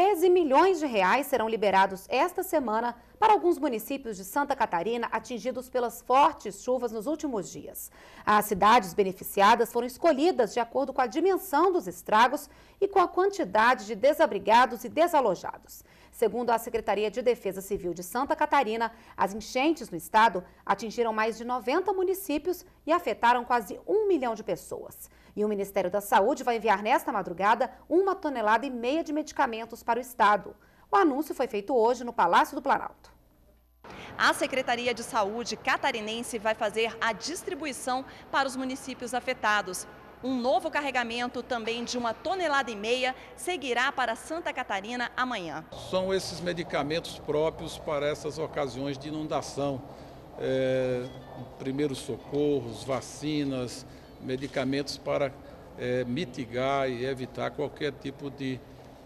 13 milhões de reais serão liberados esta semana para alguns municípios de Santa Catarina atingidos pelas fortes chuvas nos últimos dias. As cidades beneficiadas foram escolhidas de acordo com a dimensão dos estragos e com a quantidade de desabrigados e desalojados. Segundo a Secretaria de Defesa Civil de Santa Catarina, as enchentes no estado atingiram mais de 90 municípios e afetaram quase um milhão de pessoas. E o Ministério da Saúde vai enviar nesta madrugada uma tonelada e meia de medicamentos para o estado. O anúncio foi feito hoje no Palácio do Planalto. A Secretaria de Saúde catarinense vai fazer a distribuição para os municípios afetados. Um novo carregamento também de uma tonelada e meia seguirá para Santa Catarina amanhã. São esses medicamentos próprios para essas ocasiões de inundação. É, primeiros socorros, vacinas, medicamentos para é, mitigar e evitar qualquer tipo de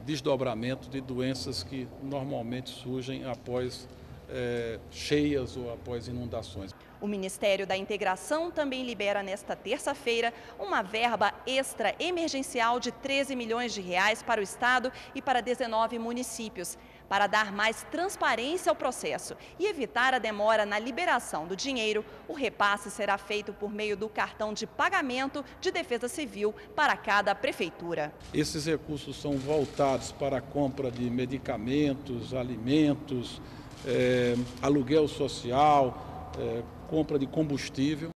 desdobramento de doenças que normalmente surgem após é, cheias ou após inundações. O Ministério da Integração também libera nesta terça-feira uma verba extra emergencial de 13 milhões de reais para o Estado e para 19 municípios para dar mais transparência ao processo e evitar a demora na liberação do dinheiro, o repasse será feito por meio do cartão de pagamento de defesa civil para cada prefeitura. Esses recursos são voltados para a compra de medicamentos, alimentos, é, aluguel social, é, compra de combustível.